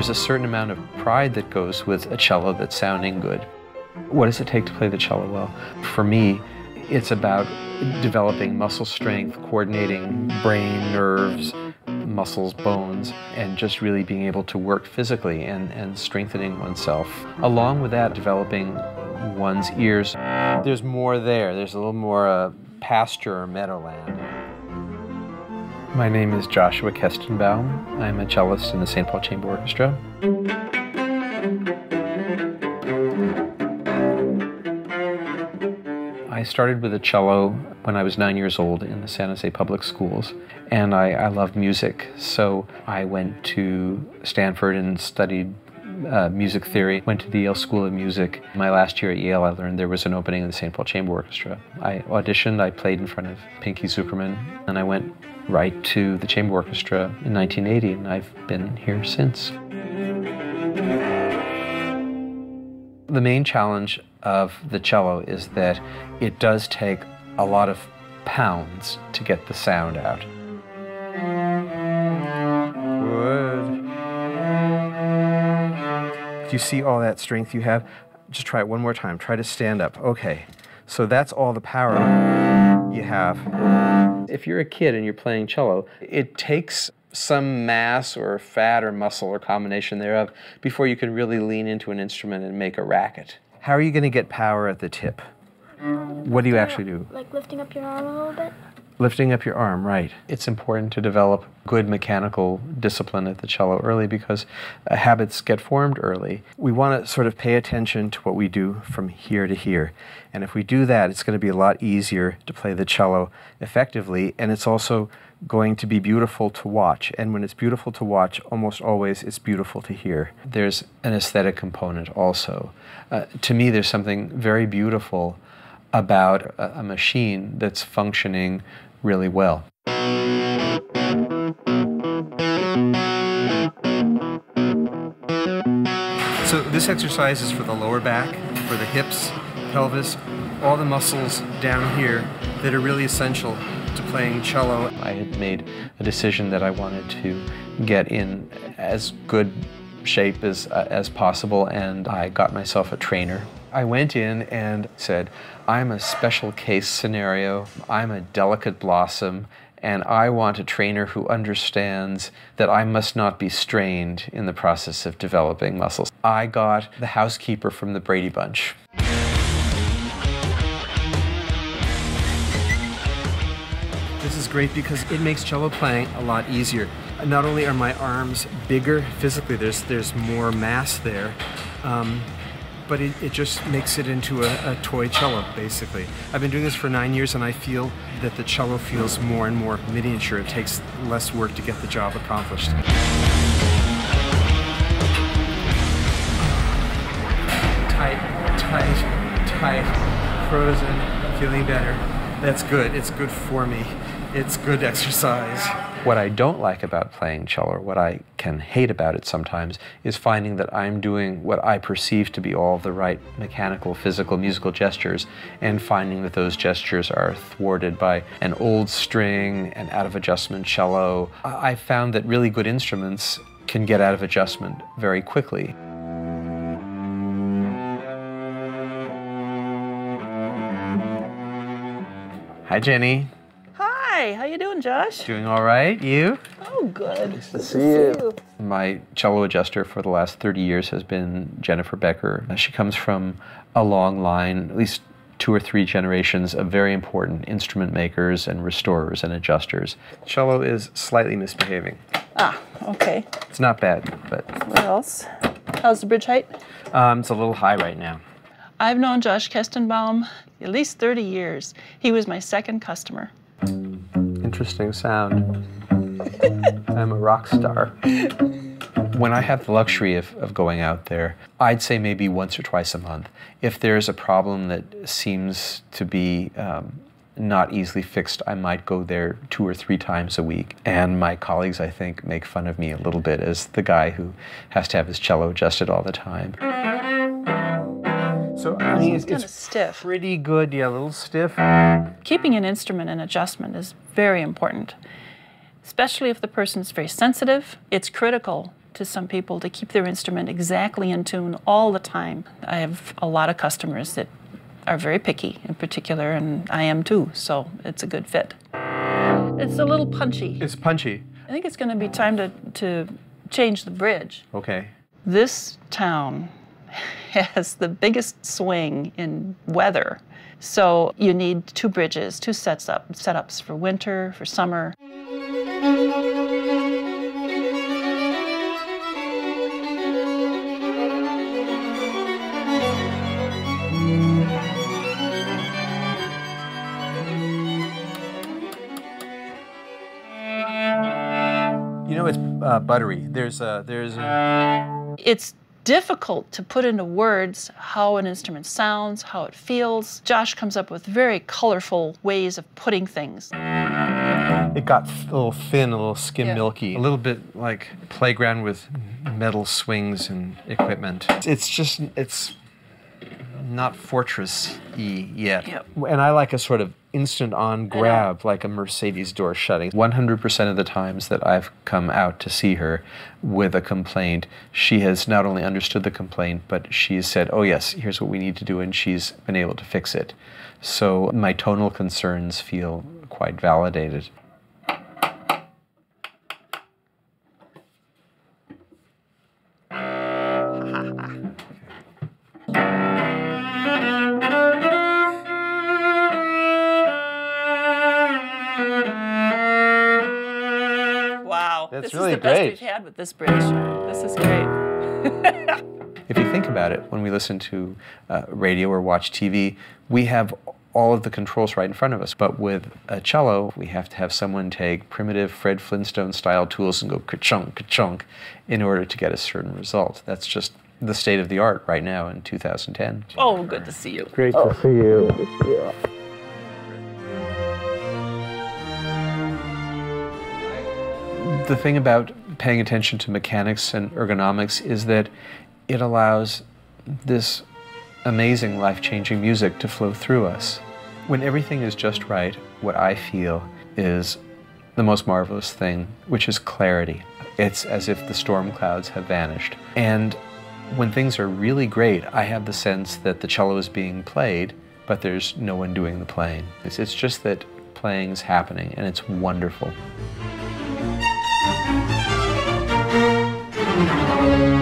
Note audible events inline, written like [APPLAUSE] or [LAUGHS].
There's a certain amount of pride that goes with a cello that's sounding good. What does it take to play the cello well? For me, it's about developing muscle strength, coordinating brain, nerves, muscles, bones, and just really being able to work physically and, and strengthening oneself. Along with that, developing one's ears. There's more there. There's a little more uh, pasture or meadowland. My name is Joshua Koestenbaum. I'm a cellist in the St. Paul Chamber Orchestra. I started with a cello when I was nine years old in the San Jose Public Schools, and I, I loved music. So I went to Stanford and studied uh, music theory, went to the Yale School of Music. My last year at Yale, I learned there was an opening in the St. Paul Chamber Orchestra. I auditioned, I played in front of Pinky Zukerman, and I went right to the Chamber Orchestra in 1980, and I've been here since. The main challenge of the cello is that it does take a lot of pounds to get the sound out. Do you see all that strength you have? Just try it one more time. Try to stand up. Okay. So that's all the power you have. If you're a kid and you're playing cello, it takes some mass or fat or muscle or combination thereof before you can really lean into an instrument and make a racket. How are you going to get power at the tip? What do you actually do? Like lifting up your arm a little bit? Lifting up your arm, right. It's important to develop good mechanical discipline at the cello early because uh, habits get formed early. We want to sort of pay attention to what we do from here to here. And if we do that, it's going to be a lot easier to play the cello effectively, and it's also going to be beautiful to watch. And when it's beautiful to watch, almost always it's beautiful to hear. There's an aesthetic component also. Uh, to me, there's something very beautiful about a, machine that's functioning really well. So this exercise is for the lower back, for the hips, pelvis, all the muscles down here that are really essential to playing cello. I had made a decision that I wanted to get in as good shape as, uh, as possible and I got myself a trainer. I went in and said, I'm a special case scenario, I'm a delicate blossom, and I want a trainer who understands that I must not be strained in the process of developing muscles. I got the housekeeper from the Brady Bunch. This is great because it makes cello playing a lot easier. Not only are my arms bigger physically, there's, there's more mass there, um, but it, it, just makes it into a, a, toy cello, basically. I've been doing this for nine years and I feel that the cello feels more and more miniature. It takes less work to get the job accomplished. Tight, tight, tight, frozen, feeling better. That's good, it's good for me it's good exercise. What I don't like about playing cello, what I can hate about it sometimes, is finding that I'm doing what I perceive to be all the right mechanical, physical, musical gestures, and finding that those gestures are thwarted by an old string, an out of adjustment cello. I found that really good instruments can get out of adjustment very quickly. Hi, Jenny. Hi, how you doing, Josh? Doing all right. You? Oh, good. Nice to see, you. see you. My cello adjuster for the last 30 years has been Jennifer Becker. She comes from a long line, at least two or three generations of very important instrument makers and restorers and adjusters. Cello is slightly misbehaving. Ah, okay. It's not bad, but. What else? How's the bridge height? Um, it's a little high right now. I've known Josh Koestenbaum at least 30 years. He was my second customer interesting sound. I'm a rock star. When I have the luxury of, of going out there, I'd say maybe once or twice a month. If there's a problem that seems to be um, not easily fixed, I might go there two or three times a week. And my colleagues, I think, make fun of me a little bit as the guy who has to have his cello adjusted all the time. So I mean, it's, it's, stiff. Pretty good, yeah, a little stiff. Keeping an instrument in adjustment is very important, especially if the person's very sensitive. It's critical to some people to keep their instrument exactly in tune all the time. I have a lot of customers that are very picky in particular, and I am too, so it's a good fit. It's a little punchy. It's punchy. I think it's going to be time to, to change the bridge. Okay. This town [LAUGHS] has the biggest swing in weather. So you need two bridges, two sets up, setups for winter, for summer. You know, it's uh, buttery. There's a, there's a, It's difficult to put into words how an instrument sounds, how it feels. Josh comes up with very colorful ways of putting things. it got a little thin, a little skim Yeah. milky, a little bit like playground with metal swings and equipment. It's just, it's not fortress-y yet. Yep. And I like a sort of instant on grab, like a Mercedes door shutting. 100% of the times that I've come out to see her with a complaint, she has not only understood the complaint, but she's said, oh yes, here's what we need to do, and she's been able to fix it. So my tonal concerns feel quite validated. This really is the best great. we've had with this bridge. This is great. If you think about it, when we listen to uh, radio or watch TV, we have all of the controls right in front of us. But with a cello, we have to have someone take primitive Fred Flintstone style tools and go ka-chunk, ka-chunk in order to get a certain result. That's just the state of the art right now in 2010. Oh, good to see you. Great to see you. The thing about paying attention to mechanics and ergonomics is that it allows this amazing life changing music to flow through us. When everything is just right, what I feel is the most marvelous thing, which is clarity. It's as if the storm clouds have vanished. And when things are really great, I have the sense that the cello is being played, but there's no one doing the playing. It's, it's just that playing's happening, and it's wonderful. Thank